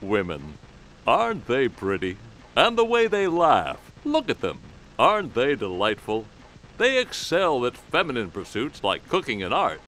Women. Aren't they pretty? And the way they laugh. Look at them. Aren't they delightful? They excel at feminine pursuits like cooking and art,